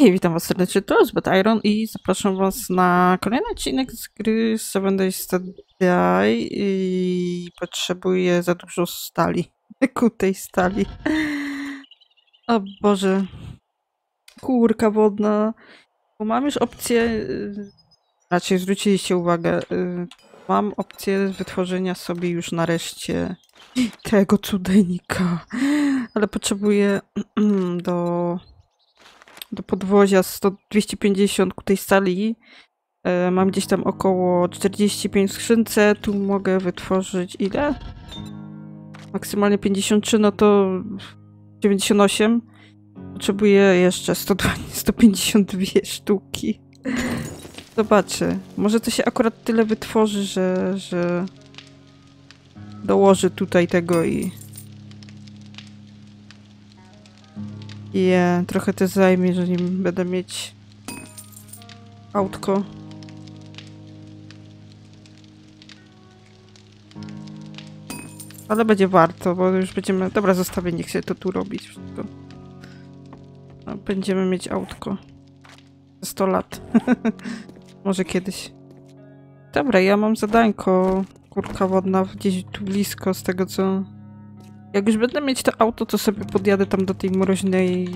Hej, witam was serdecznie, to jest Iron i zapraszam was na kolejny odcinek z gry Seven Days to Die i potrzebuję za dużo stali, kutej stali. O Boże, kurka wodna, bo mam już opcję, y, raczej zwróciliście uwagę, y, mam opcję wytworzenia sobie już nareszcie tego cudenika, ale potrzebuję do do podwozia 100, 250 ku tej stali. E, mam gdzieś tam około 45 w skrzynce. Tu mogę wytworzyć ile? Maksymalnie 53, no to 98. Potrzebuję jeszcze 100, 152 sztuki. Zobaczę. Może to się akurat tyle wytworzy, że, że dołoży tutaj tego i Je, trochę to zajmie, zanim będę mieć autko. Ale będzie warto, bo już będziemy... Dobra, zostawię, niech się to tu robić wszystko. No, będziemy mieć autko. 100 lat. Może kiedyś. Dobra, ja mam zadańko. Kurka wodna gdzieś tu blisko z tego, co jak już będę mieć to auto, to sobie podjadę tam do tej mroźnej...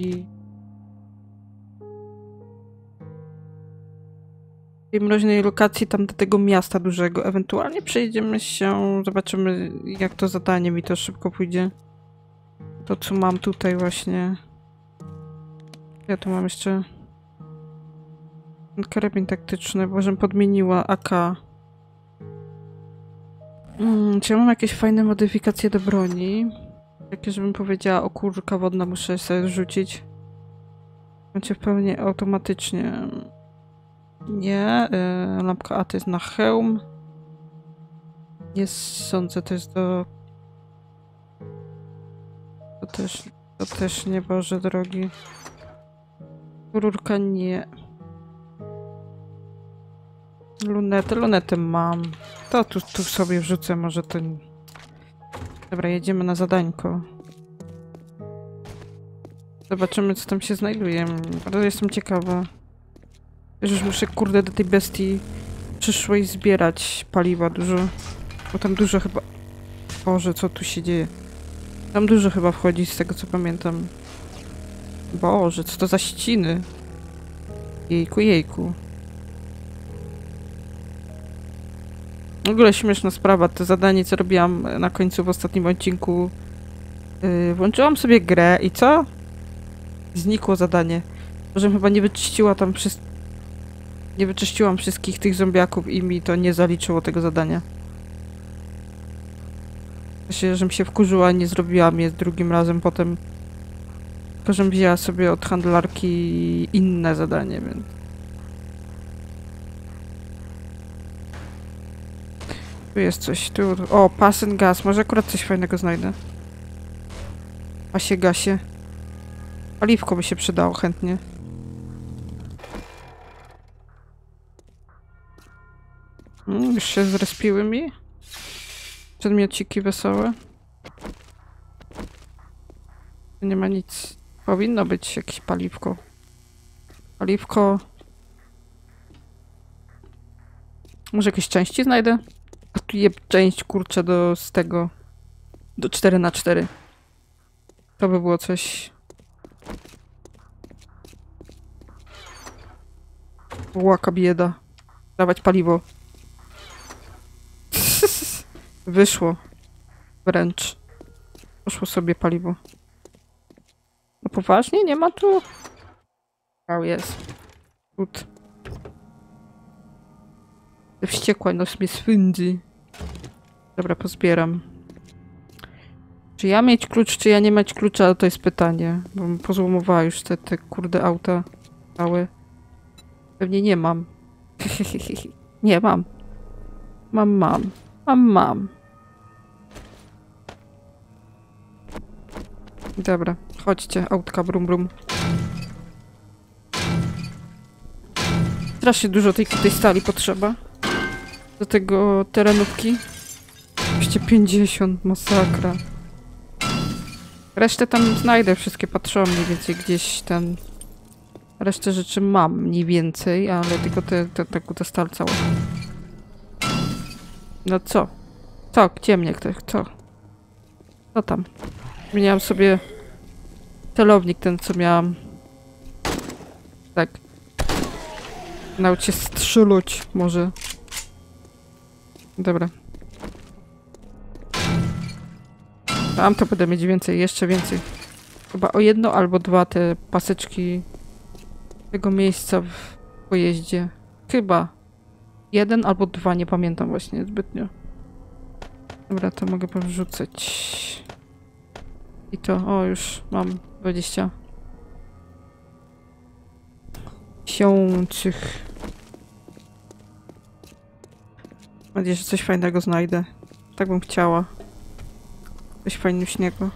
tej mroźnej lokacji, tam do tego miasta dużego. Ewentualnie przejdziemy się, zobaczymy jak to zadanie mi to szybko pójdzie. To co mam tutaj właśnie. Ja tu mam jeszcze... Karabin taktyczny, bo żem podmieniła AK. Hmm, czy ja mam jakieś fajne modyfikacje do broni? Takie, żebym powiedziała, o kurka wodna muszę sobie rzucić. W pełni automatycznie. Nie, yy, lampka A to jest na hełm. Nie sądzę, to jest do... To też, to też nie, Boże drogi. Rurka nie. Lunetę, lunetę mam. To tu, tu sobie wrzucę, może to... Dobra, jedziemy na zadańko. Zobaczymy, co tam się znajduje. Bardzo jestem ciekawa. Już muszę, kurde, do tej bestii przyszłej zbierać paliwa dużo. Bo tam dużo chyba... Boże, co tu się dzieje? Tam dużo chyba wchodzi, z tego co pamiętam. Boże, co to za ściny? Jejku, jejku. W ogóle śmieszna sprawa, to zadanie, co robiłam na końcu w ostatnim odcinku. Yy, włączyłam sobie grę i co? Znikło zadanie. Może chyba nie wyczyściła tam wszystkich. Nie wyczyściłam wszystkich tych zombiaków i mi to nie zaliczyło tego zadania. Myślę, żebym się wkurzyła, nie zrobiłam je drugim razem potem. Tylko, żebym wzięła sobie od handlarki inne zadanie, więc... Tu jest coś, tu... O, pasen gaz. Może akurat coś fajnego znajdę. Pasie gasie. Paliwko by się przydało chętnie. Mm, już się zrespiły mi. Przedmiociki wesołe. Tu nie ma nic. Powinno być jakieś paliwko. Paliwko. Może jakieś części znajdę? Gotuję część, kurczę, do z tego... Do 4 na 4 To by było coś... Łaka bieda. Dawać paliwo. Wyszło. Wręcz. Poszło sobie paliwo. No poważnie? Nie ma tu? O, jest. Gut. Wściekła nos mnie swędzi. Dobra, pozbieram. Czy ja mieć klucz, czy ja nie mieć klucza, to jest pytanie. Bo pozłomowała już te, te kurde auta całe. Pewnie nie mam. nie mam. Mam, mam. Mam, mam. Dobra, chodźcie, autka brum brum. Strasznie dużo tej, tej stali potrzeba do tego terenówki. 250, masakra. Resztę tam znajdę, wszystkie patrzą mniej więcej gdzieś tam Resztę rzeczy mam mniej więcej, ale tylko te, te, te, te. No co? Co? Gdzie mnie ktoś? Co? Co tam? Zmieniałam sobie celownik ten, co miałam. Tak. Naucz się strzelać może. Dobra. Tam to będę mieć więcej, jeszcze więcej. Chyba o jedno albo dwa te paseczki tego miejsca w pojeździe. Chyba. Jeden albo dwa, nie pamiętam właśnie zbytnio. Dobra, to mogę powrzucać. I to, o już mam 20 tysiących. Mam nadzieję, że coś fajnego znajdę. Tak bym chciała. Coś fajnego.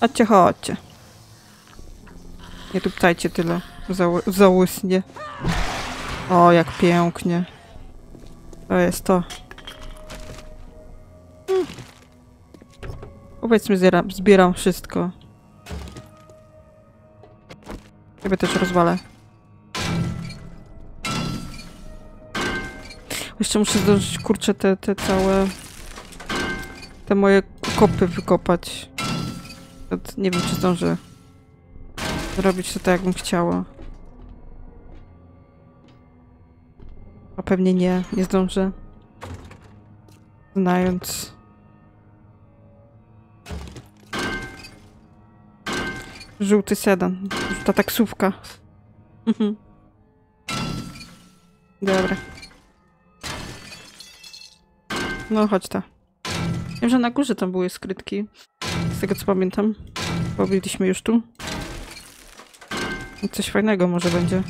Chodźcie, chodźcie. Nie tuptajcie tyle. Zały załysnie. O, jak pięknie. To jest to. Hmm. Powiedzmy, zbieram, zbieram wszystko. Ciebie też rozwalę. Jeszcze muszę zdążyć, kurczę, te, te całe... Te moje kopy wykopać. Nie wiem, czy zdążę zrobić to tak, jakbym chciała. A pewnie nie, nie zdążę. Znając... Żółty sedan. Ta taksówka. Mhm. Dobra. No, chodź ta. Wiem, że na górze tam były skrytki. Z tego co pamiętam. Pobiliśmy już tu. Coś fajnego może będzie.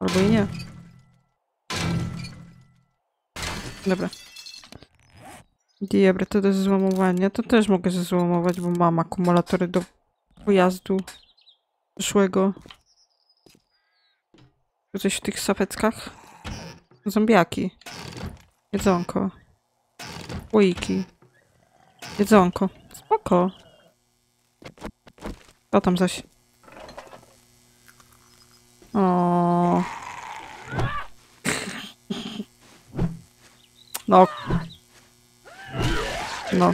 Albo i nie. Dobra. Dobra, to do złomowania. To też mogę zezłomować, bo mam akumulatory do pojazdu przyszłego. Coś w tych safeckach? Zombiaki. Jedzonko. Łyjki. Jedzonko. Spoko. Co tam zaś? O. No. No.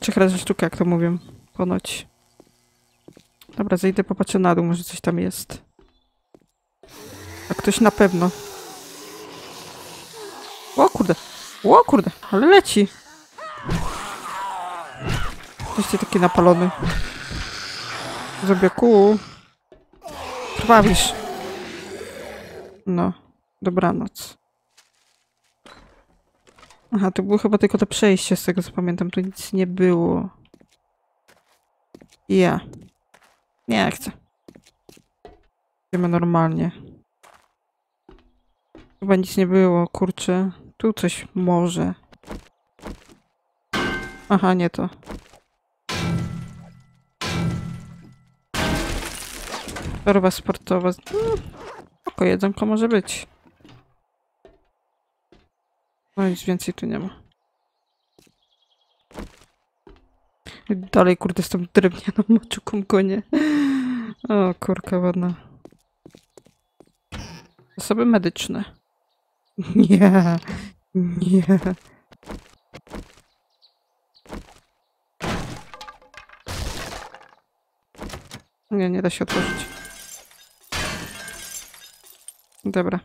Trzech razy sztuka, jak to mówią. Ponoć. Dobra, zejdę, popatrzę na dół, może coś tam jest. A ktoś na pewno. O kurde. O kurde, ale leci. Ty taki napalony. Zombiaku. Krwawisz. No, dobranoc. Aha, to było chyba tylko to przejście, z tego co pamiętam. Tu nic nie było. Ja. Nie chcę. Idziemy normalnie. Chyba nic nie było, kurczę. Tu coś może. Aha, nie to. Torba sportowa. Mm, Oko jedzonko może być. No nic więcej tu nie ma. Dalej kurde z tą drewnianą moczuką gonię. O kurka ładna. Zasoby medyczne. Nie. Nie. Nie, nie da się otworzyć. Dobra.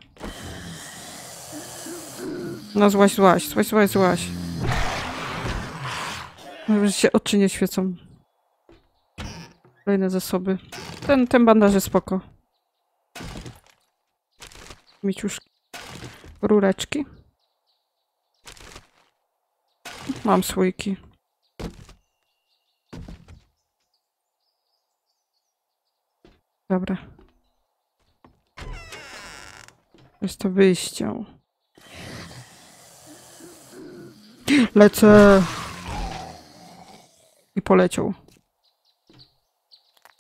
No złaś, złaś, złaś, złaś, złaś. Może się oczy nie świecą. Kolejne zasoby. Ten, ten bandaż jest spoko. Mieciuszki. Rureczki. Mam słoiki. Dobra. Jest to wyjście. Lecę. I poleciał.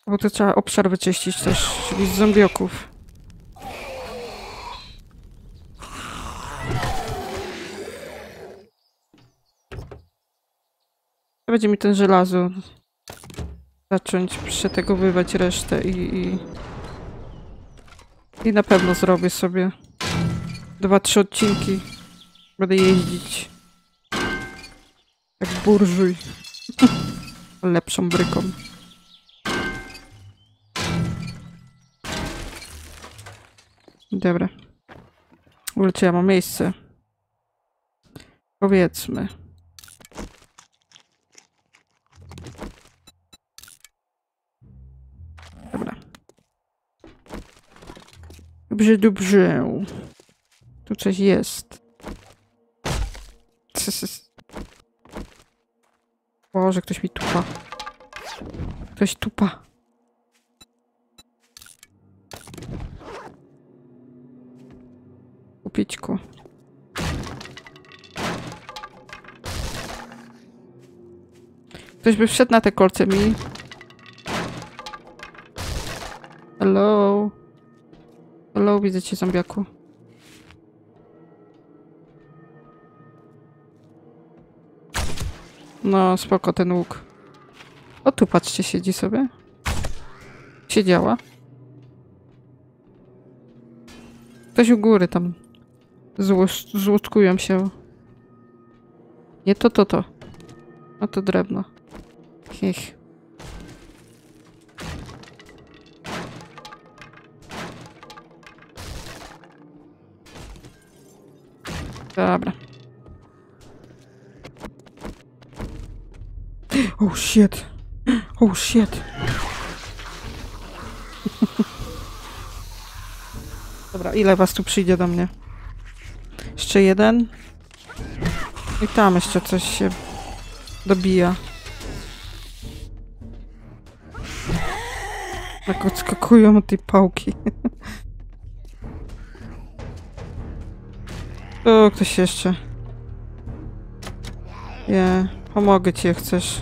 Bo to trzeba obszar wyczyścić też, czyli z zombioków. Będzie mi ten żelazo zacząć przetegowywać resztę i, i I na pewno zrobię sobie dwa, trzy odcinki. Będę jeździć jak burżuj. Lepszą bryką. Dobra. W ogóle czy ja mam miejsce? Powiedzmy. Dobrze, dobrze. Tu coś jest. Boże, ktoś mi tupa. Ktoś tupa. Kupićku. Ktoś by wszedł na te kolce mi. Hello. Hello, widzę cię, zombiaku. No, spoko ten łuk. O, tu patrzcie, siedzi sobie. Siedziała. Ktoś u góry tam. Złos- Złotkują się. Nie to, to, to. No to drewno. Hich. Dobra. Oh shit. Oh shit. Dobra, ile was tu przyjdzie do mnie? Jeszcze jeden. I tam jeszcze coś się dobija. Jak odskakują od tej pałki. o, ktoś jeszcze. Nie, pomogę ci, jak chcesz.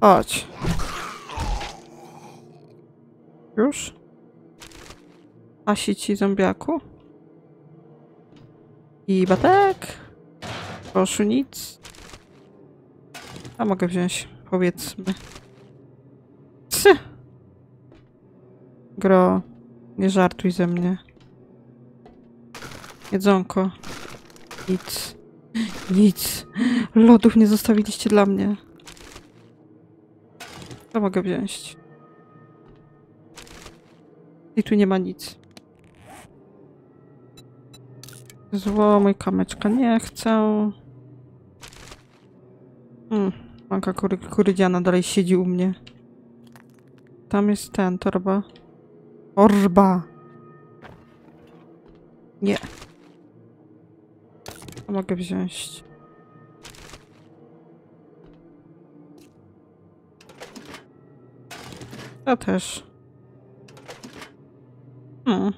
Chodź. Już? Asi ci zombiaku? I batek? Proszę nic. A mogę wziąć, powiedzmy. Psy! Gro, nie żartuj ze mnie. Jedzonko. Nic. Nic. Lodów nie zostawiliście dla mnie. To mogę wziąć. I tu nie ma nic. Złomuj kameczka, nie chcę. Hmm, manka kury, kurydziana dalej siedzi u mnie. Tam jest ten, torba. Torba! Nie. To mogę wziąć. To też. Hmm.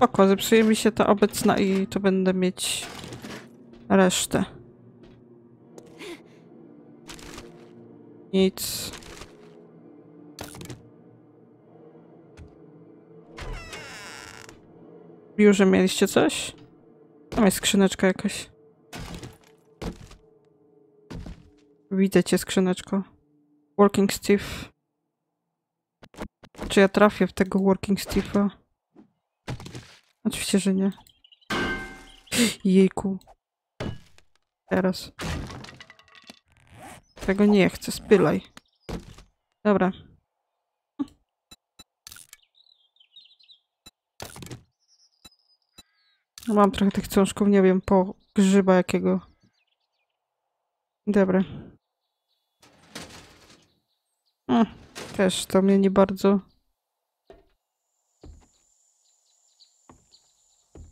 Oko, zepsuje mi się ta obecna i to będę mieć resztę. Nic. Już, że mieliście coś? Tam jest skrzyneczka jakaś. Widzę cię, skrzyneczko. Working Steve. Czy ja trafię w tego Working Steve'a? Oczywiście, że nie. Jejku. Teraz. Tego nie chcę, spylaj. Dobra. Mam trochę tych książków, nie wiem, po grzyba jakiego. Dobra. Też to mnie nie bardzo...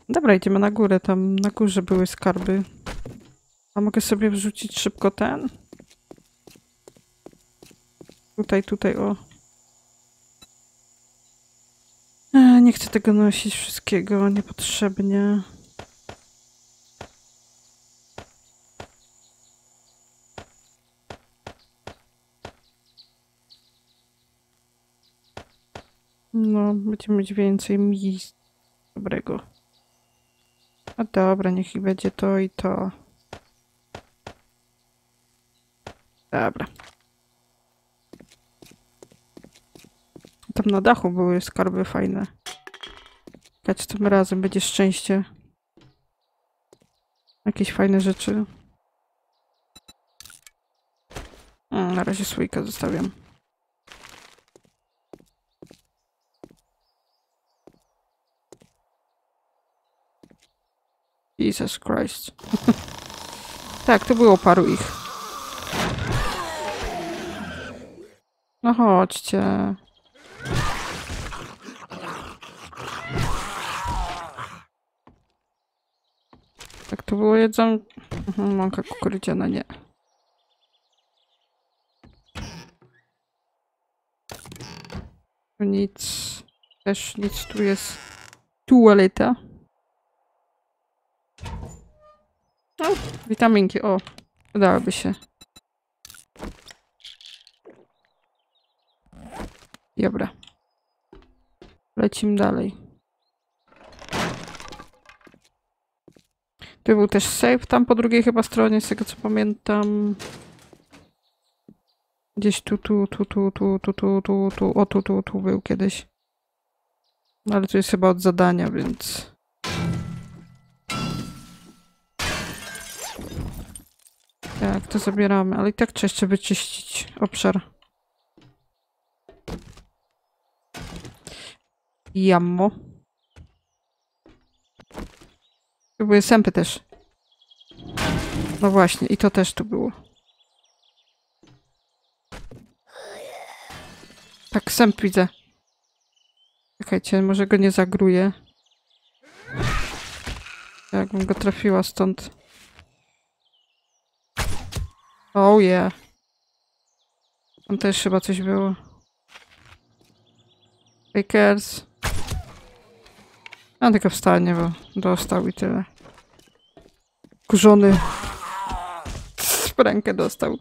Dobra, idziemy na górę. Tam na górze były skarby. A mogę sobie wrzucić szybko ten? Tutaj, tutaj, o. E, nie chcę tego nosić wszystkiego niepotrzebnie. No, będziemy mieć więcej miejsc dobrego. A dobra, niech i będzie to i to. Dobra. Tam na dachu były skarby fajne. Kać tym razem będzie szczęście. Jakieś fajne rzeczy. Na razie słoika zostawiam. Jesus Christ. tak, to było paru ich. No chodźcie. Tak, to było jedzą... Mhm, Mąka kukurydziana, nie. Nic. Też nic. Tu jest tualeta. No, witaminki. O, udałoby się. Dobra. Lecimy dalej. Tu był też save tam po drugiej chyba stronie, z tego co pamiętam. Gdzieś tu, tu, tu, tu, tu, tu, tu, tu, tu, o tu, tu, tu był kiedyś. No, Ale tu jest chyba od zadania, więc... Tak, to zabieramy, ale i tak trzeba jeszcze wyczyścić obszar. Jammo. Tu były sępy też. No właśnie, i to też tu było. Tak, sęp widzę. Czekajcie, może go nie zagruję. Jakbym go trafiła stąd. Oh yeah. Tam też chyba coś było. Fakers. A tylko wstanie, bo dostał i tyle. Kurzony. W rękę dostał.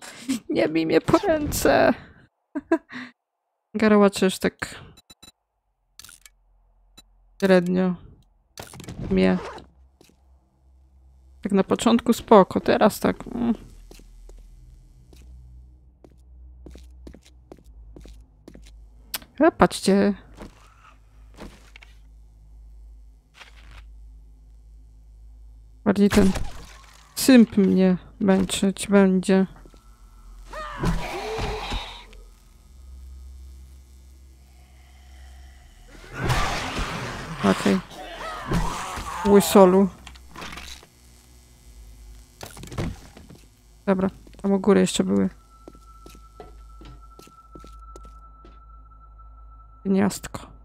Nie bij mnie po ręce. Garałacze już tak średnio mnie. Tak na początku spoko, teraz tak. Mm. A patrzcie. Bardziej ten symp mnie męczyć będzie. Okej. Łysolu. Dobra, tam u góry jeszcze były. Gniazdko.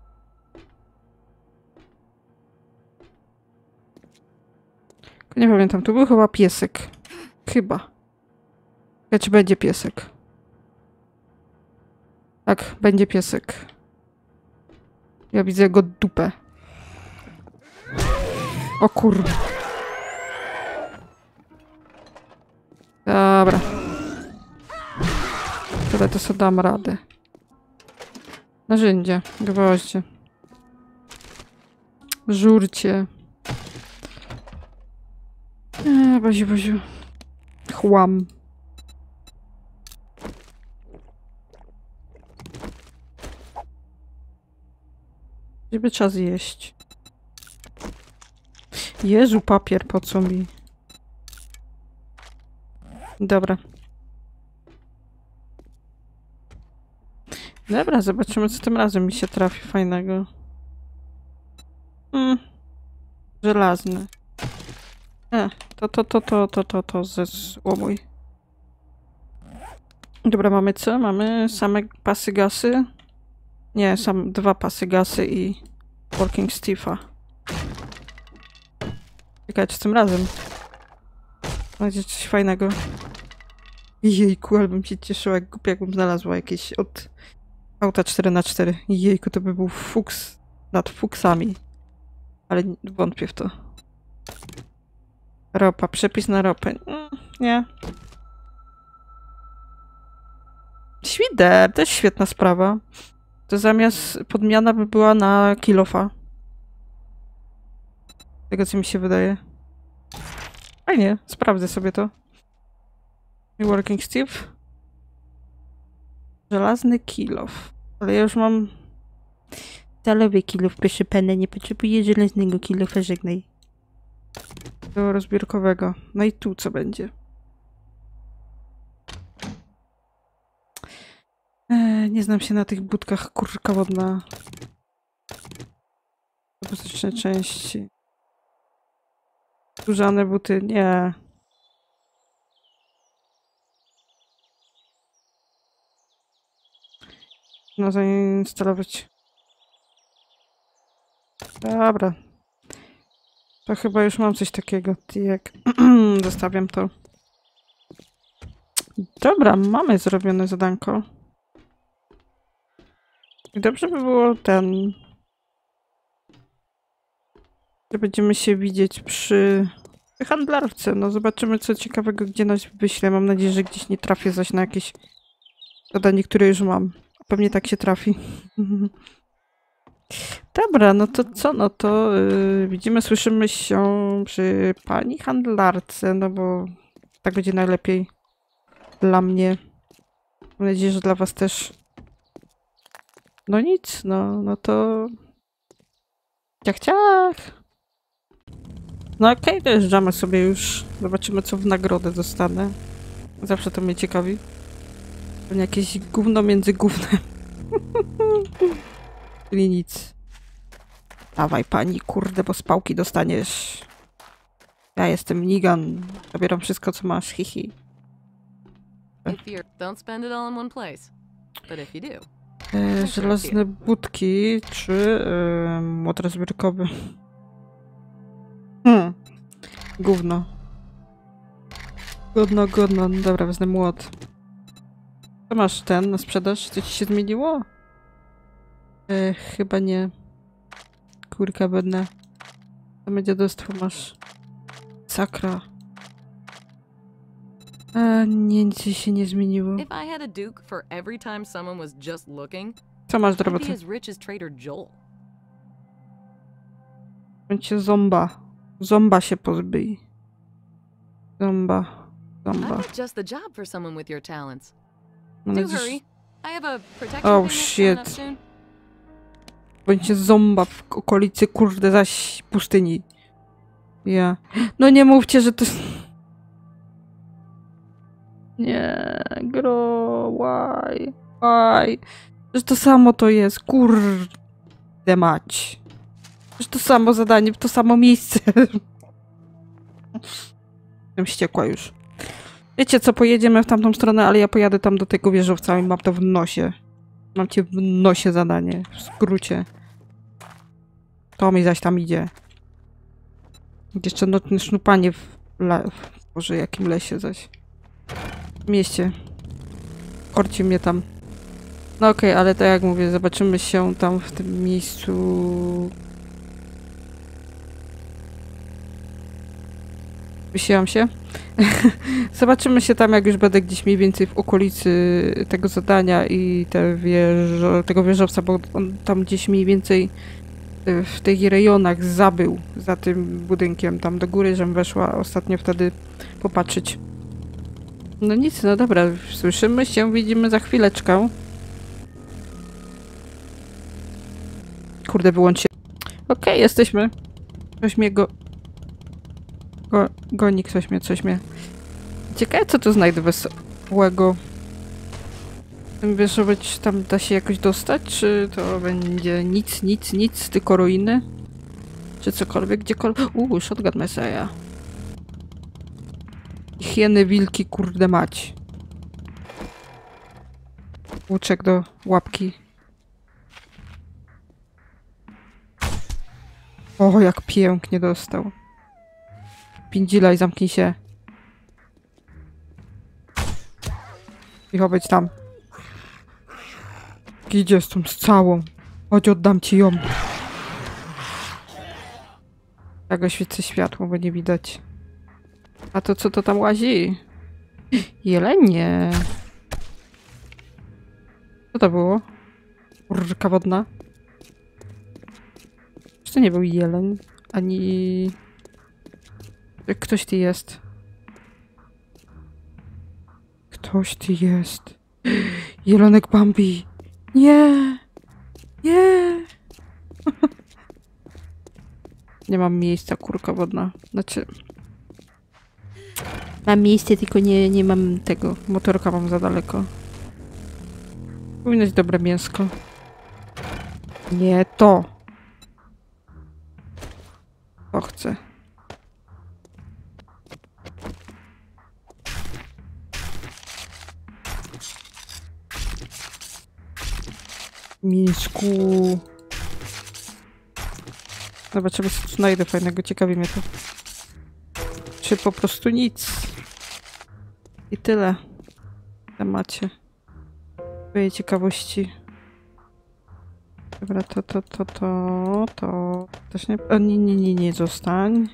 Nie pamiętam, tu był chyba piesek. Chyba. Ja czy będzie piesek? Tak, będzie piesek. Ja widzę jego dupę. O kur... Dobra. Tyle to sobie dam radę. Narzędzia, gwoździe. Żurcie. Eee, Baziu, Baziu. Chłam. Żeby trzeba zjeść. Jezu, papier, po co mi? Dobra. Dobra, zobaczymy, co tym razem mi się trafi fajnego. Mm. Żelazny. E, to, to, to, to, to, to, to ze złomuj. Dobra, mamy co? Mamy same pasy gasy. Nie, sam dwa pasy gasy i Working Steve'a. Czekajcie, tym razem. Będzie coś fajnego. Jejku, ale bym się cieszyła, jak głupio, jakbym znalazła jakieś od auta 4x4. Jejku, to by był fuks nad fuksami. Ale wątpię w to. Ropa, przepis na ropę. Mm, nie. Świder, też świetna sprawa. To zamiast podmiana by była na kilofa. Tego co mi się wydaje. Fajnie, sprawdzę sobie to. Working Steve. Żelazny kilof. Ale ja już mam stalowy kilof, proszę pana. Nie potrzebuję żelaznego kilofa, żegnaj. Do rozbiórkowego. No i tu co będzie? Eee, nie znam się na tych budkach kurka wodna. Pozostyczne części. Skórzane buty, nie. No zainstalować. Dobra. To chyba już mam coś takiego. Jak zostawiam to. Dobra, mamy zrobione zadanko. I dobrze by było ten... że Będziemy się widzieć przy handlarce. No zobaczymy co ciekawego, gdzie nas wyśle. Mam nadzieję, że gdzieś nie trafię zaś na jakieś zadanie, które już mam. Pewnie tak się trafi. Dobra, no to co? No to yy, widzimy, słyszymy się przy pani handlarce, no bo tak będzie najlepiej dla mnie. Mam nadzieję, że dla was też. No nic, no, no to... Ciach, ciach! No okej, okay, dojeżdżamy sobie już. Zobaczymy, co w nagrodę dostanę. Zawsze to mnie ciekawi. Pewnie jakieś gówno między gównem. Czyli nic. Dawaj pani, kurde, bo spałki dostaniesz. Ja jestem Nigan. Zabieram wszystko, co masz, hihi. E, żelazne budki, czy e, młot rozbiórkowy? Hmm. Gówno. Godno, godno. No Dobra, wezmę młot. Co masz ten na sprzedaż? Co ci się zmieniło? E, chyba nie. Kurka bedne. Same dziadostwo masz. Sakra. Nie, nic się nie zmieniło. if I had a duke for every time someone was just looking, Co masz do roboty? Będzie zomba. Zomba się pozbyj. Zomba. Zomba. just the job for someone with your talents. Mam Do hurry. I have a protection Oh, shit. Będzie zomba w okolicy, kurde, zaś pustyni. Ja. No nie mówcie, że to... Nie, gro, why, why? Że to samo to jest, kurde mać. Że to samo zadanie, to samo miejsce. Jestem wściekła już. Wiecie co, pojedziemy w tamtą stronę, ale ja pojadę tam do tego wieżowca i mam to w nosie. Mam cię w nosie zadanie, w skrócie. To mi zaś tam idzie. Jeszcze nocne sznupanie w, la... w Boże, jakim lesie zaś. W mieście. Korci mnie tam. No okej, ale tak jak mówię, zobaczymy się tam w tym miejscu. Wysiłam się. Zobaczymy się tam, jak już będę gdzieś mniej więcej w okolicy tego zadania i te wieżo, tego wieżowca, bo on tam gdzieś mniej więcej y, w tych rejonach zabył za tym budynkiem tam do góry, żem weszła ostatnio wtedy popatrzeć. No nic, no dobra, słyszymy się, widzimy za chwileczkę. Kurde, wyłącz się. Okej, jesteśmy. Ktoś mnie go... go... goni, ktoś mnie, coś mnie... Ciekawe, co tu znajdę wesołego. Wiesz, być tam da się jakoś dostać, czy to będzie nic, nic, nic, tylko ruiny? Czy cokolwiek, gdziekolwiek? Uuu, shotgun Messiah. Hieny, wilki, kurde mać. Łuczek do łapki. O, jak pięknie dostał. Pindzilaj, zamknij się. I chować tam. Idzie z tą z całą. Chodź, oddam ci ją. Ja go świecę światło, bo nie widać. A to co to tam łazi? Jelenie. Co to było? Kurka wodna. Czy to nie był jeleń? Ani... Ktoś ty jest. Ktoś ty jest. Jelonek Bambi. Nie. Nie. nie mam miejsca, kurka wodna. Znaczy... Mam miejsce, tylko nie, nie mam tego. Motorka mam za daleko. Powinno być dobre mięsko. Nie to. To chcę. Zobaczymy, co tu znajdę fajnego. Ciekawi mnie to. Czy po prostu nic. I tyle. W temacie. Twojej ciekawości. Dobra, to, to, to, to, to też nie... O, nie, nie, nie, nie, zostań.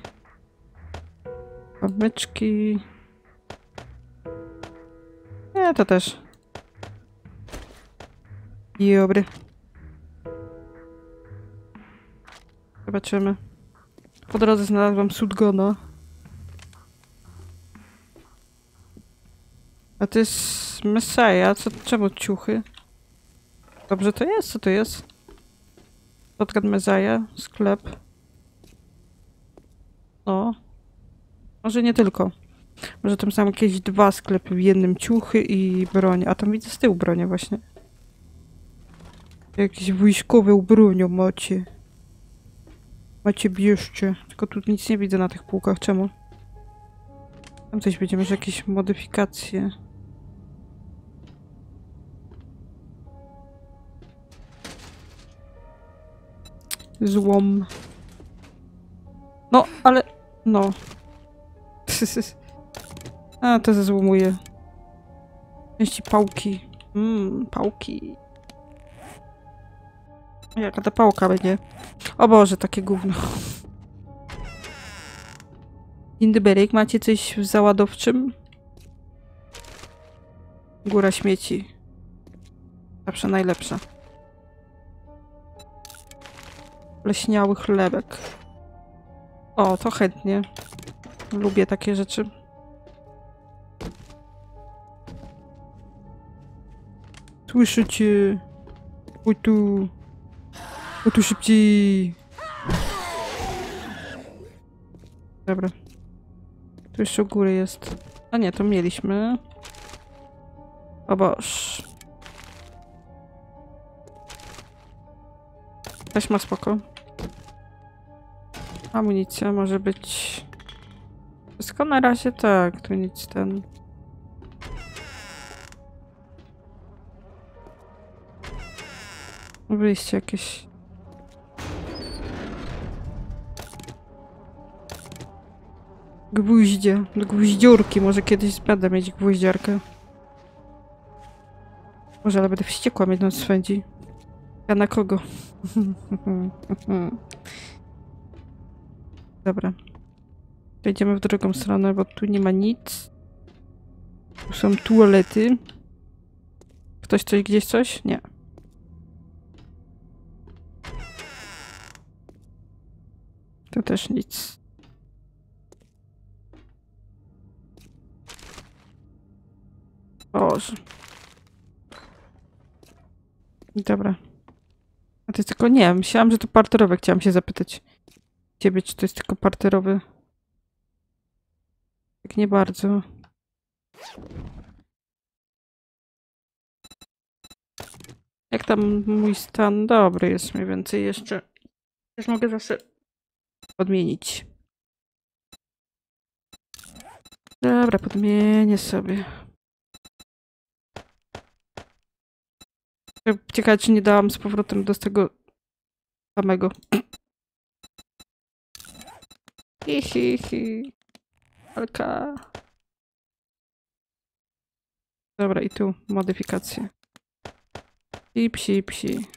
Kamyczki. Nie, to też. Dobry. Zobaczymy. Po drodze znalazłam Sudgona. A to jest Messiah. Co, czemu ciuchy? Dobrze to jest? Co to jest? Spotkam Messiah. Sklep. No. Może nie tylko. Może tam są jakieś dwa sklepy w jednym ciuchy i broń. A tam widzę z tyłu bronię właśnie. Jakieś wojskowe ubrania macie. Macie bierzcie. Tylko tu nic nie widzę na tych półkach. Czemu? Tam coś będzie, może jakieś modyfikacje. Złom. No, ale... No. A, to zezłomuje. Części pałki. Mmm, pałki. Jaka ta pałka będzie? O Boże, takie gówno. Indyberyk, macie coś w załadowczym? Góra śmieci. Zawsze najlepsza. Leśniały chlebek. O, to chętnie. Lubię takie rzeczy. Słyszycie? Chodź tu. Chodź tu szybciej. Dobra. Tu jeszcze u góry jest. A nie, to mieliśmy. O boż. Też ma spoko. Amunicja może być... Wszystko na razie tak, tu nic ten... Wyjście jakieś... Gwóździe, gwóździurki, może kiedyś będę mieć gwóździarkę. Może, ale będę wściekła, mnie noc swędzi. A na kogo? Dobra. Przejdziemy w drugą stronę, bo tu nie ma nic. Tu są tualety. Ktoś coś gdzieś coś? Nie. Tu też nic. Boże. Dobra. A to jest tylko nie, myślałam, że to parterowe. Chciałam się zapytać ciebie, czy to jest tylko parterowy. Tak nie bardzo. Jak tam mój stan? Dobry jest mniej więcej jeszcze. Też mogę zawsze podmienić. Dobra, podmienię sobie. Ciekawe, czy nie dałam z powrotem do tego samego. Hi, hi, hi. Alka. Dobra, i tu modyfikacje. I psi, psi.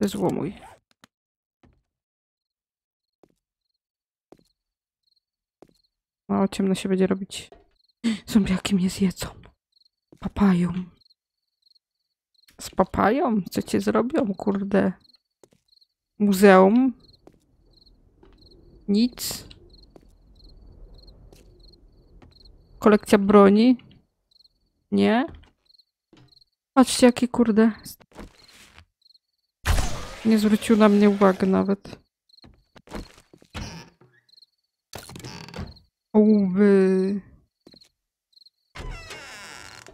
Złomuj. O, ciemno się będzie robić. Zombiaki mnie zjedzą. Papają. Z papają? Co cię zrobią, kurde? Muzeum? Nic. Kolekcja broni? Nie. Patrzcie, jakie kurde. Nie zwrócił na mnie uwagi nawet. Ołby.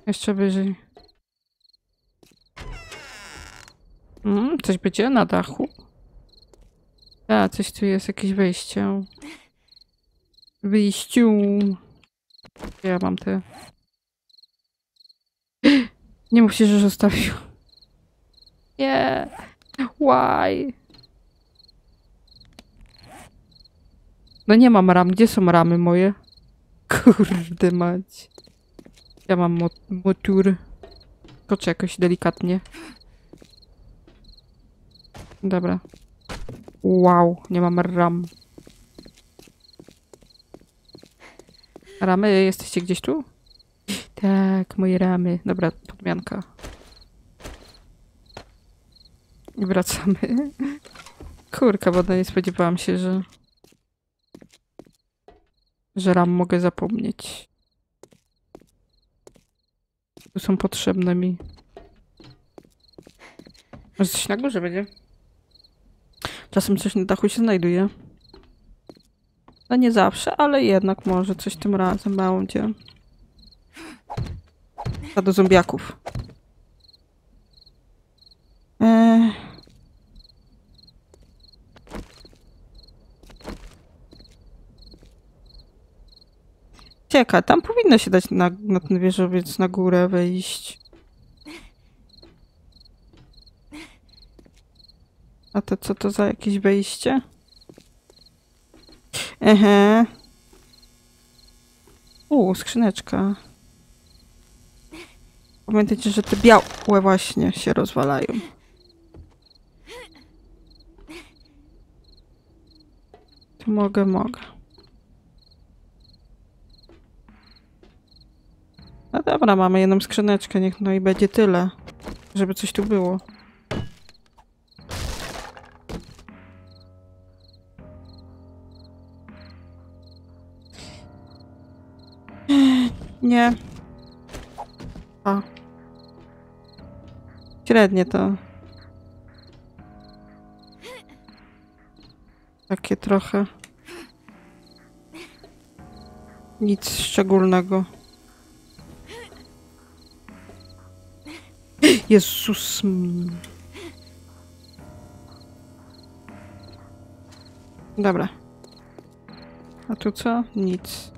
Jeszcze wyżej. Mm, coś będzie na dachu. A, coś tu jest, jakieś wejście. Wyjściu. Ja mam te. Nie mów się, że zostawił. Nie. Why? No nie mam ram. Gdzie są ramy moje? Kurde mać. Ja mam mo motor. Skoczę jakoś delikatnie. Dobra. Wow, nie mam ram. Ramy, jesteście gdzieś tu? Tak, moje ramy. Dobra, podmianka. I wracamy. Kurka, bo nie spodziewałam się, że... że ram mogę zapomnieć. Tu są potrzebne mi. Może coś na górze będzie? Czasem coś na dachu się znajduje. No nie zawsze, ale jednak może coś tym razem będzie. A do zombiaków. Eee. Cieka, tam powinno się dać na, na ten wieżowiec na górę wejść. A to co to za jakieś wejście? Ehe. U, skrzyneczka. Pamiętajcie, że te białe właśnie się rozwalają. Tu mogę, mogę. No dobra, mamy jedną skrzyneczkę, niech no i będzie tyle, żeby coś tu było. Nie. A. Średnie to. Takie trochę. Nic szczególnego. Jezus. Dobra. A tu co? Nic.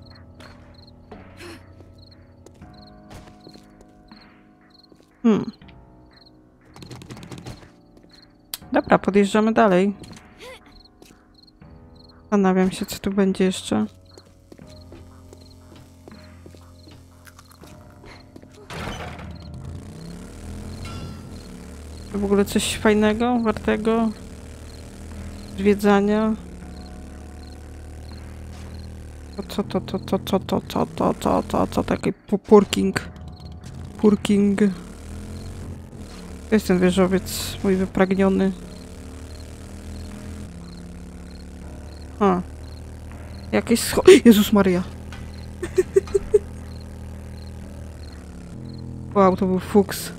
Podjeżdżamy dalej. Zastanawiam się, co tu będzie jeszcze. W ogóle coś fajnego, wartego zwiedzania. Co to, to, to, to, to, to, to, to, to, to, taki pu- purking. Purking. To jest ten wieżowiec, mój wypragniony. A. Jakieś scho... Jezus Maria. wow, to był fuks.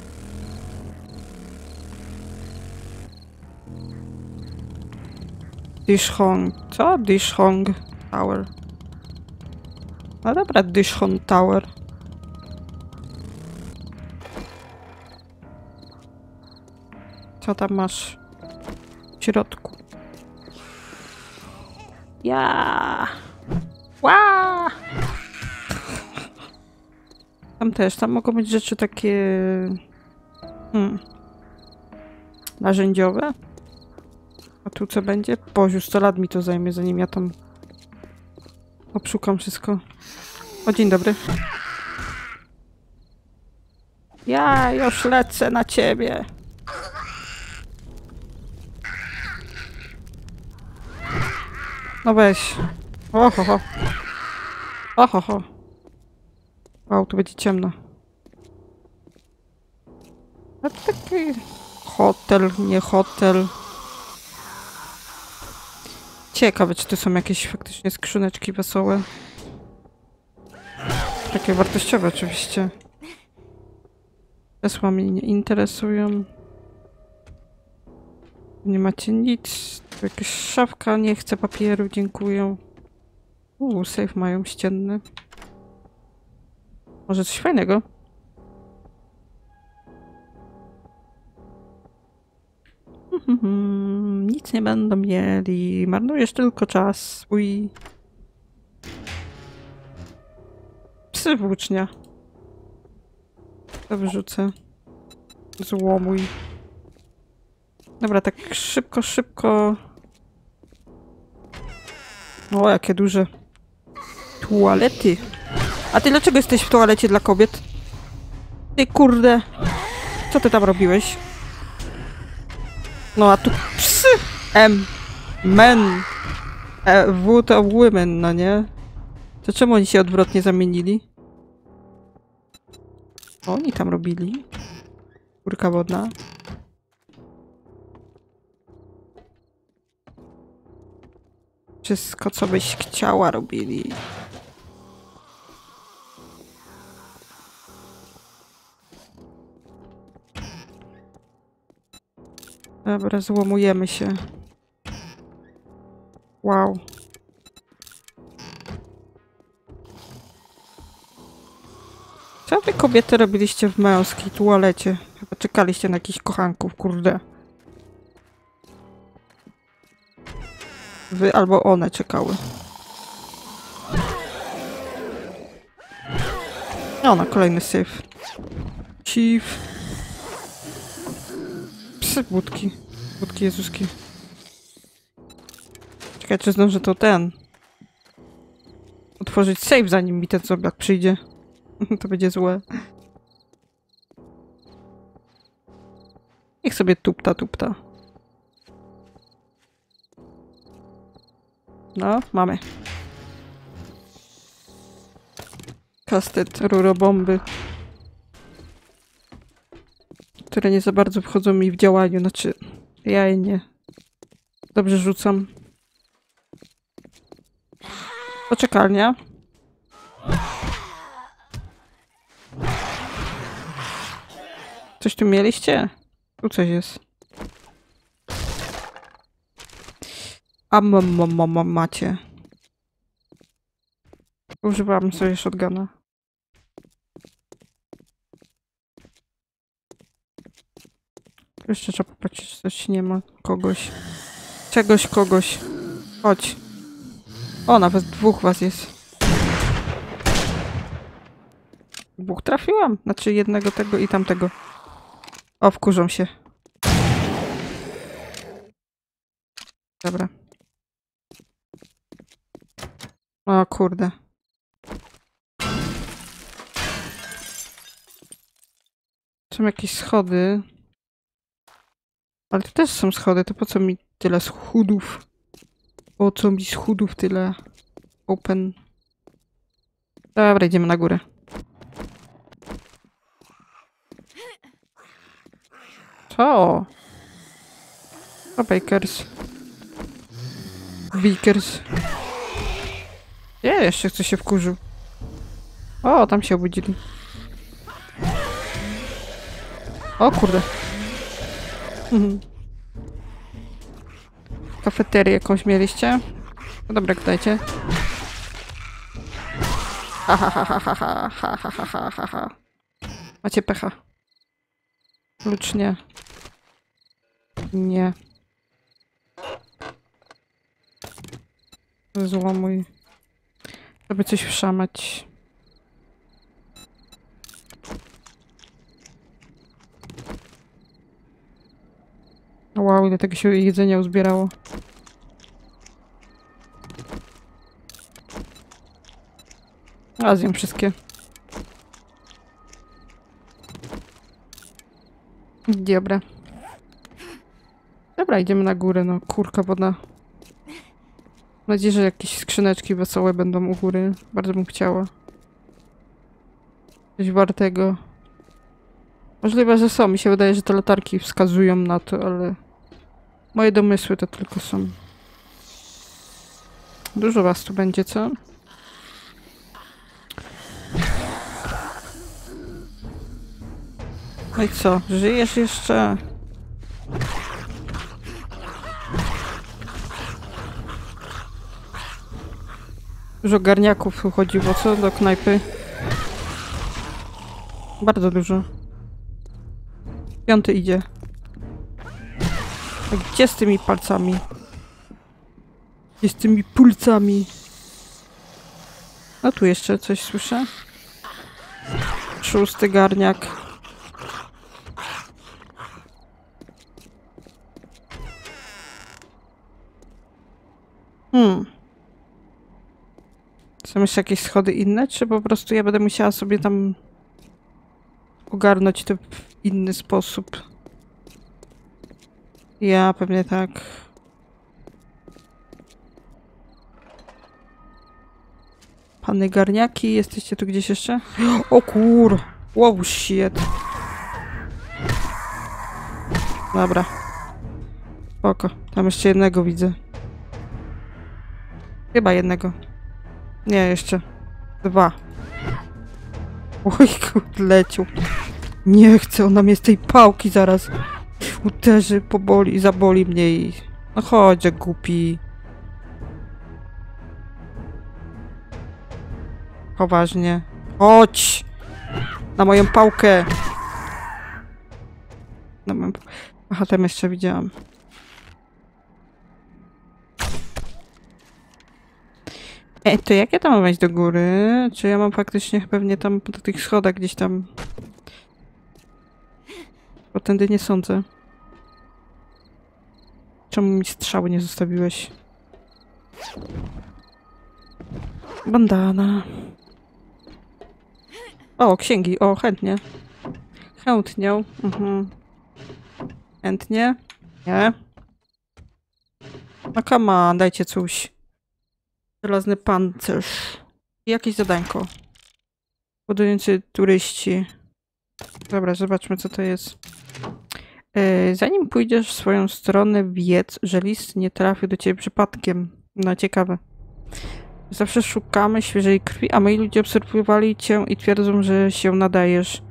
Dishong. Co? Dishong Tower. No dobra, Dishong Tower. Co tam masz w środku? Ja. Ła! Tam też, tam mogą być rzeczy takie hmm, narzędziowe. A tu co będzie? Boziu, 100 lat mi to zajmie, zanim ja tam obszukam wszystko. O, dzień dobry. Ja już lecę na ciebie. No weź. Oho, ho. Oho, ho. Wow, tu będzie ciemno. A to taki hotel, nie hotel. Ciekawe, czy to są jakieś faktycznie skrzyneczki wesołe. Takie wartościowe oczywiście. Kresła mnie nie interesują. Nie macie nic. Tu jakaś szafka, nie chcę papieru, dziękuję. Uuu, safe mają ścienny. Może coś fajnego? Nic nie będą mieli. Marnujesz tylko czas swój. Psy włócznia. To wyrzucę. Złomuj. Dobra, tak szybko, szybko. O, jakie duże. Tualety. A ty dlaczego jesteś w toalecie dla kobiet? Ty kurde. Co ty tam robiłeś? No a tu psy. M. Men. E, w to women, no nie? To czemu oni się odwrotnie zamienili? Oni tam robili? Kurka wodna. Wszystko, co byś chciała, robili. Dobra, złomujemy się. Wow. Co wy kobiety robiliście w męskiej tualecie? Chyba czekaliście na jakichś kochanków, kurde. Wy albo one czekały. O, na kolejny syf. Chief. Psy budki. Budki Jezuski. Czekaj, czy zdążę to ten. Otworzyć save zanim mi ten zombiak przyjdzie. to będzie złe. Niech sobie tupta, tupta. No, mamy. Kastet, rurobomby. Które nie za bardzo wchodzą mi w działaniu, znaczy ja je nie. Dobrze rzucam. Poczekalnia. Coś tu mieliście? Tu coś jest. A macie. Używam sobie shotguna. Jeszcze trzeba popatrzeć, czy coś nie ma. Kogoś. Czegoś, kogoś. Chodź. O, nawet dwóch was jest. Dwóch trafiłam. Znaczy jednego tego i tamtego. O, wkurzą się. Dobra. O kurde. Są jakieś schody. Ale tu też są schody, to po co mi tyle schudów? Po co mi schudów tyle? Open. Dobra, idziemy na górę. Co? O, Bakers. Bakers. Nie, jeszcze ktoś się wkurzył. O, tam się obudzili. O kurde. Mhm. Kafeterię jakąś mieliście? No dobra, dajcie. Ha ha ha ha ha ha ha ha ha ha ha. Macie pecha. Klucz nie. Nie. Złomuj. Żeby coś wszamać. Wow, ile tego się jedzenia uzbierało. A, zjem wszystkie. Dobra. Dobra, idziemy na górę, no. Kurka wodna. Mam nadzieję, że jakieś skrzyneczki wesołe będą u góry. Bardzo bym chciała. Coś wartego. Możliwe, że są. Mi się wydaje, że te latarki wskazują na to, ale... Moje domysły to tylko są. Dużo was tu będzie, co? No i co? Żyjesz jeszcze? Dużo garniaków chodziło, co? Do knajpy. Bardzo dużo. Piąty idzie. A gdzie z tymi palcami? Gdzie z tymi pulcami? No tu jeszcze coś słyszę. Szósty garniak. Hmm. Są jeszcze jakieś schody inne, czy po prostu ja będę musiała sobie tam ogarnąć to w inny sposób? Ja pewnie tak. Pany garniaki, jesteście tu gdzieś jeszcze? O kur! Wow, shit. Dobra. Spoko. Tam jeszcze jednego widzę. Chyba jednego. Nie, jeszcze. Dwa. Oj, lecił. Nie chcę, ona mnie z tej pałki zaraz uderzy, poboli, zaboli mnie i... No chodź, jak głupi. Poważnie. Chodź! Na moją pałkę! Na moją... Aha, tam jeszcze widziałam. E, to jak ja tam mam wejść do góry? Czy ja mam faktycznie pewnie tam po tych schodach gdzieś tam... Bo tędy nie sądzę. Czemu mi strzały nie zostawiłeś? Bandana. O, księgi. O, chętnie. Chętnie. Mhm. Chętnie. Nie. No come on, dajcie coś. Żelazny pancerz. Jakieś zadanko. Budujący turyści. Dobra, zobaczmy co to jest. E, Zanim pójdziesz w swoją stronę, wiedz, że list nie trafił do ciebie przypadkiem. No ciekawe. Zawsze szukamy świeżej krwi, a moi ludzie obserwowali cię i twierdzą, że się nadajesz.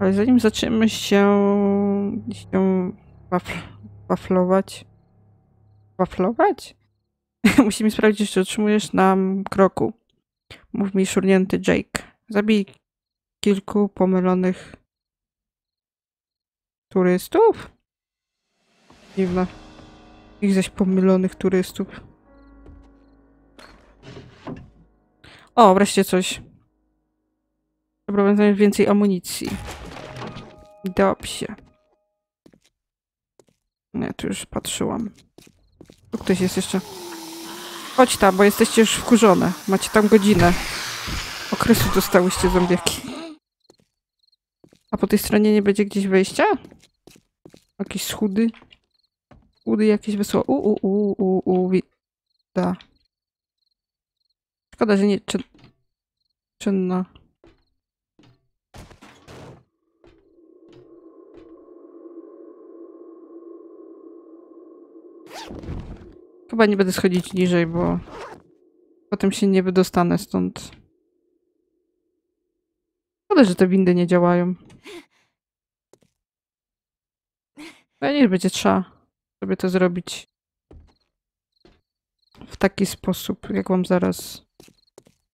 Ale zanim zaczniemy się, się wafl, waflować, waflować? Musimy sprawdzić, czy otrzymujesz nam kroku. Mów mi szurnięty Jake. Zabij kilku pomylonych turystów? Dziwne. Ich zaś pomylonych turystów. O, wreszcie coś. Dobra, więcej amunicji. Dobrze. Nie, tu już patrzyłam. Tu ktoś jest jeszcze. Chodź tam, bo jesteście już wkurzone. Macie tam godzinę. Okresu dostałyście zombiaki. A po tej stronie nie będzie gdzieś wejścia? Jakieś schudy? Schudy jakieś wysło. U, u, u, u, u, da. Szkoda, że nie czyn... czynna. Chyba nie będę schodzić niżej, bo potem się nie wydostanę stąd. Szkoda, że te windy nie działają. No nie będzie trzeba sobie to zrobić w taki sposób, jak wam zaraz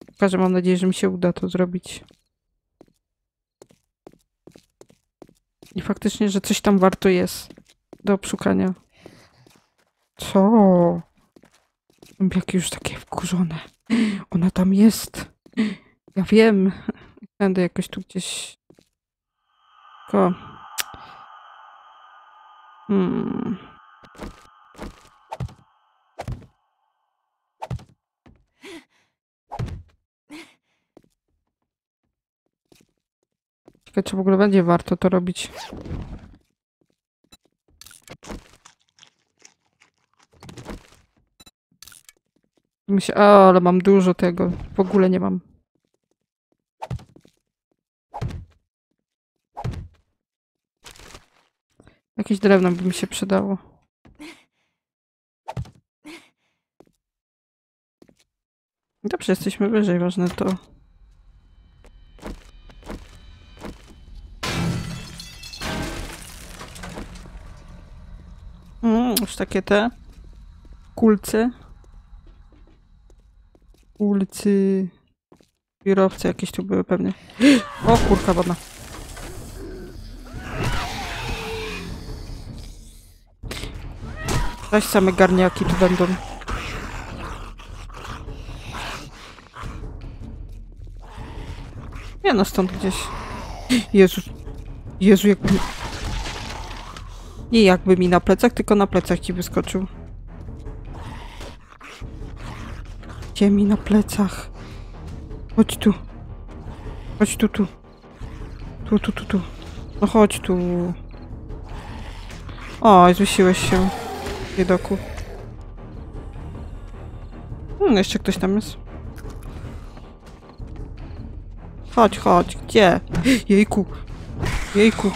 pokażę. Mam nadzieję, że mi się uda to zrobić. I faktycznie, że coś tam warto jest do obszukania. Co? Jakie już takie wkurzone. Ona tam jest. Ja wiem. Będę jakoś tu gdzieś... Tylko... Hmm. Ciekawe, czy w ogóle będzie warto to robić. Myślę, o, ale mam dużo tego. W ogóle nie mam. Jakieś drewno by mi się przydało. Dobrze, jesteśmy wyżej, ważne to. Mm, już takie te kulce. Kulcy. Wirowce jakieś tu były pewnie. O kurka wodna. Zaś same garniaki tu będą. Nie no, stąd gdzieś. Jezu. Jezu, jakby... Nie jakby mi na plecach, tylko na plecach ci wyskoczył. Gdzie mi na plecach? Chodź tu. Chodź tu, tu. Tu, tu, tu, tu. No chodź tu. O, zwiesiłeś się. Biedoku. Hmm, jeszcze ktoś tam jest. Chodź, chodź. Gdzie? Jejku. Jejku.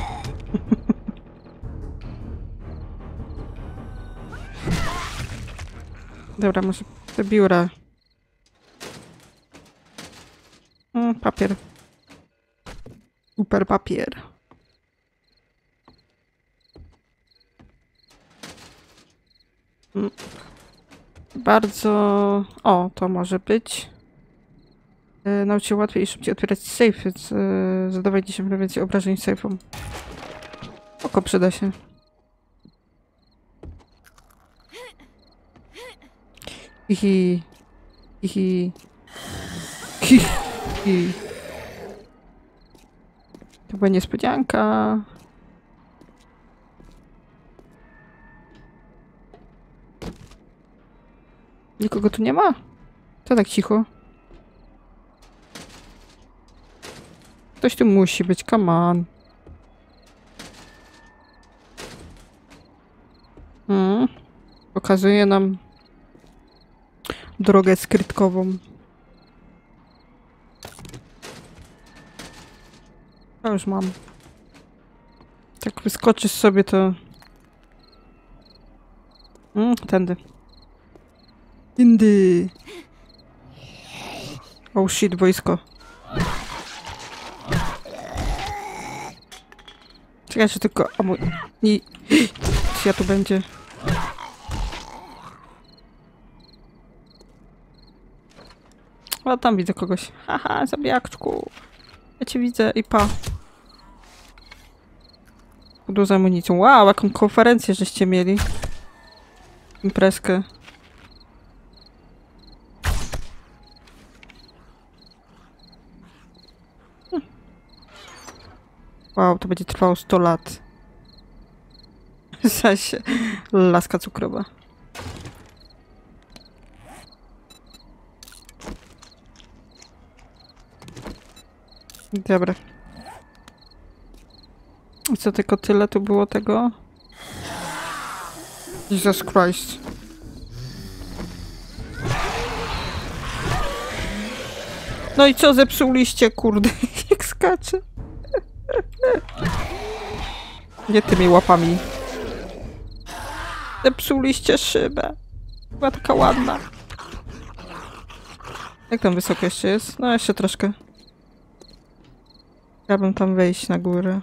Dobra, może te biura. Mm, papier. Super papier. Mm. Bardzo... O, to może być. E, Naucz się łatwiej i szybciej otwierać e, zadawaj 10 więcej obrażeń safe'om. Oko przyda się. Hihi. Hihi. Hihi. Była niespodzianka. Nikogo tu nie ma? To tak cicho. Ktoś tu musi być, come on. Mm. Pokazuje nam drogę skrytkową. Ja już mam. Tak wyskoczysz sobie to... Mm, tędy. Tędy. Oh shit, wojsko. Czekaj, czy tylko... O mój... Nie... Ja tu będzie... O, tam widzę kogoś. Haha, zabijaczku. Ja cię widzę i pa. Dużo amunicją. Wow, jaką konferencję żeście mieli. Imprezkę. Hm. Wow, to będzie trwało 100 lat. Zaś laska cukrowa. Dobra. I co, tylko tyle tu było tego? Jesus Christ. No i co zepsuliście, kurde, jak skacze. Nie tymi łapami. Zepsuliście szybę. Była taka ładna. Jak tam wysoko jeszcze jest? No jeszcze troszkę. Chciałabym tam wejść na górę.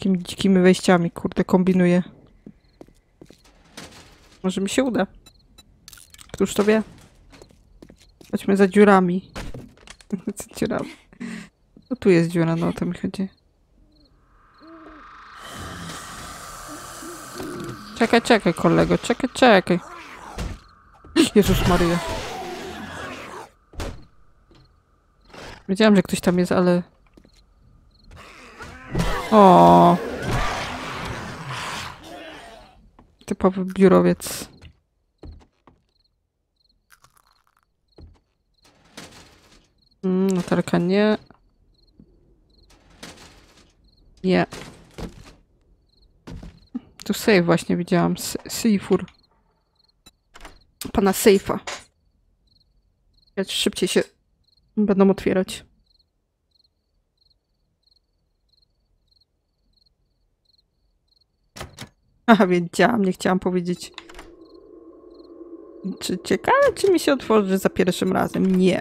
Takimi dzikimi wejściami, kurde, kombinuję. Może mi się uda. Któż to wie? Chodźmy za dziurami. za dziurami. No tu jest dziura, no o to mi chodzi. Czekaj, czekaj, kolego, czekaj, czekaj. Jezus Maria. Wiedziałam, że ktoś tam jest, ale... O. Typowy biurowiec. Mm, latarka nie. Nie. Tu save właśnie widziałam. S- Seafur. Pana sejfa. Szybciej się będą otwierać. Aha, wiedziałam, nie chciałam powiedzieć. Czy ciekawe, czy mi się otworzy za pierwszym razem? Nie.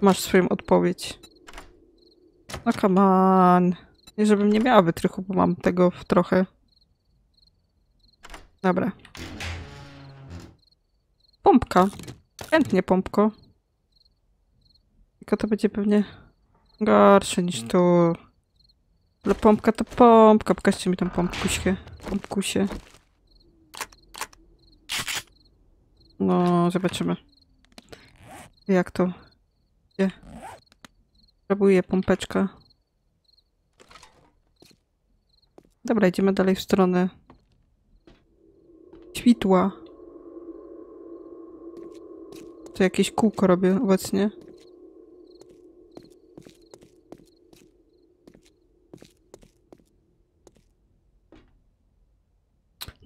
Masz swoją odpowiedź. No come on. Nie żebym nie miała wytrychu, bo mam tego w trochę. Dobra. Pompka. Chętnie pompko. Tylko to będzie pewnie gorsze niż tu. Ale pompka to pompka. Pokażcie mi tam pompkusie. Pompkusie. No, zobaczymy. Jak to? Gdzie? Próbuję pompeczka. Dobra, idziemy dalej w stronę świtła. To jakieś kółko robię obecnie.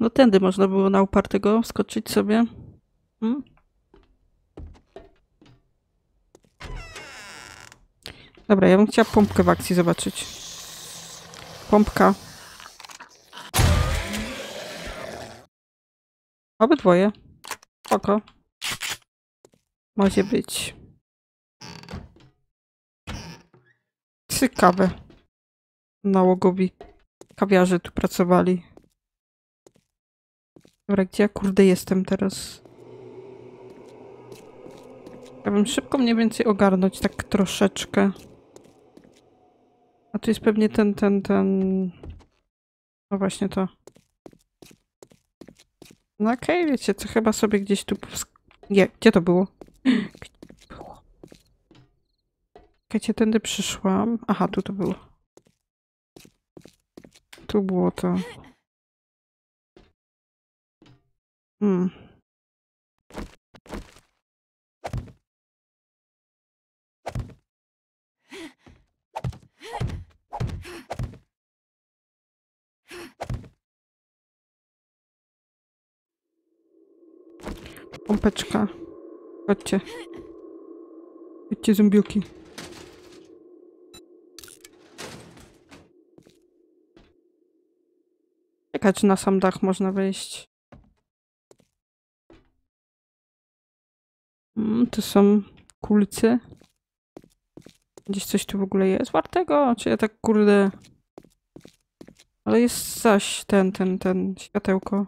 No tędy można było na upartego skoczyć sobie. Hmm? Dobra, ja bym chciała pompkę w akcji zobaczyć. Pompka. Obydwoje. Oko. Może być. Ciekawe. Nałogowi kawiarze tu pracowali. Dobra, gdzie ja kurde jestem teraz? Ja bym szybko mniej więcej ogarnąć tak troszeczkę. A tu jest pewnie ten, ten, ten... No właśnie to. No okej, wiecie co, chyba sobie gdzieś tu... Nie, gdzie to było? Gdzie? Czekajcie, tędy przyszłam. Aha, tu to było. Tu było to. Hmm. Pompeczka. Chodźcie. Chodźcie zombiuki. Czekać, na sam dach można wejść. Mm, tu są kulcy. Gdzieś coś tu w ogóle jest wartego? Czy ja tak kurde... Ale jest zaś ten, ten, ten światełko.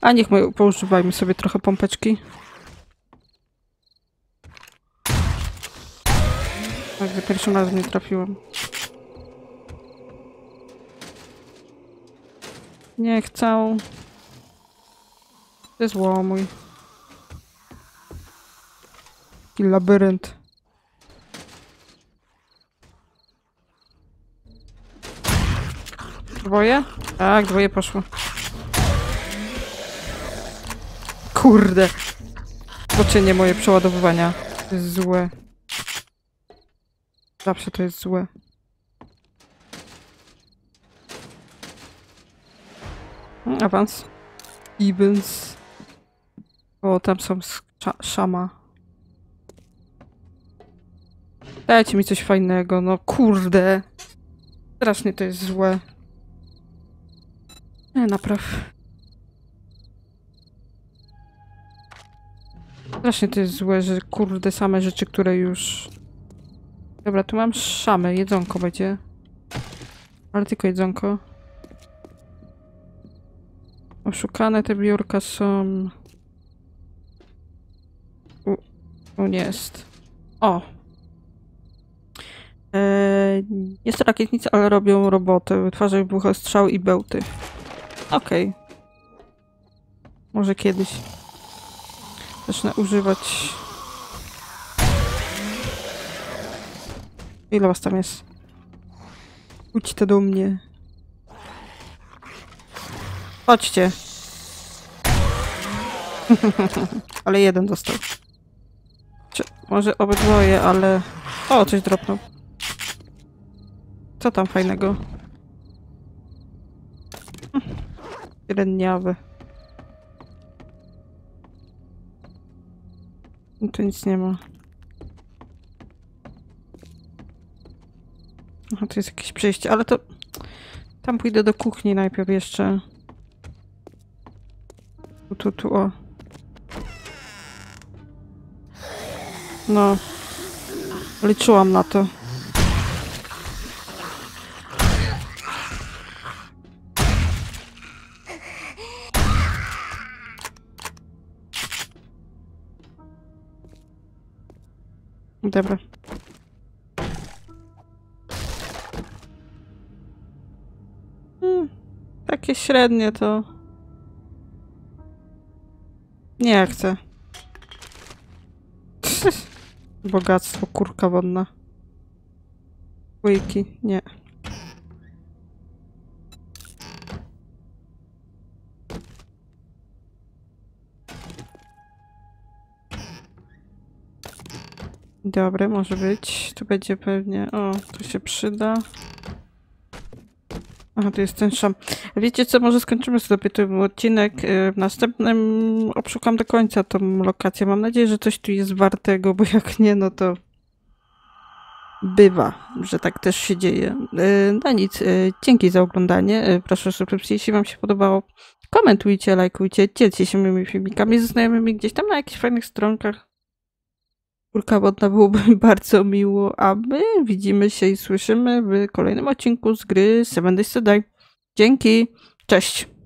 A niech my poużywajmy sobie trochę pompeczki. Tak, za pierwszym razem nie trafiłam. Nie chcę. To jest łomuj. I labirynt. Dwoje? Tak, dwoje poszło. Kurde. Zobaczenie moje przeładowywania. Złe. Zawsze to jest złe. Awans. Evans. O, tam są sza- szama. Dajcie mi coś fajnego, no kurde. Strasznie to jest złe. Nie, napraw. Strasznie to jest złe, że kurde same rzeczy, które już... Dobra, tu mam szamę, jedzonko będzie. Ale tylko jedzonko. Oszukane te biurka są... U, u nie jest. O! Eee, jest to rakietnica, ale robią robotę. Wytwarzają buchostrzał i bełty. Okej. Może kiedyś. Zacznę używać... Ile was tam jest? Chodźcie do mnie. Chodźcie. ale jeden dostał. Czy, może obydwoje, ale... O, coś dropnął. Co tam fajnego? Średniawy. No Tu nic nie ma. Aha, tu jest jakieś przejście, ale to Tam pójdę do kuchni najpierw jeszcze. Tu, tu, tu, o. No. Liczyłam na to. Dobra. Takie średnie to. Nie chcę. Bogactwo, kurka wodna. Łyki, nie. Dobre, może być. Tu będzie pewnie... O, to się przyda. Aha, to jest ten szam. Wiecie co, może skończymy sobie ten odcinek. Y, W następnym obszukam do końca tą lokację. Mam nadzieję, że coś tu jest wartego, bo jak nie, no to bywa, że tak też się dzieje. Y, No nic, y, dzięki za oglądanie. Proszę o subskrypcję, jeśli wam się podobało. Komentujcie, lajkujcie, dzielcie się moimi filmikami ze znajomymi gdzieś tam na jakichś fajnych stronkach. Kurka wodna byłoby bardzo miło, a my widzimy się i słyszymy w kolejnym odcinku z gry Seven Days to Die. Dzięki, cześć!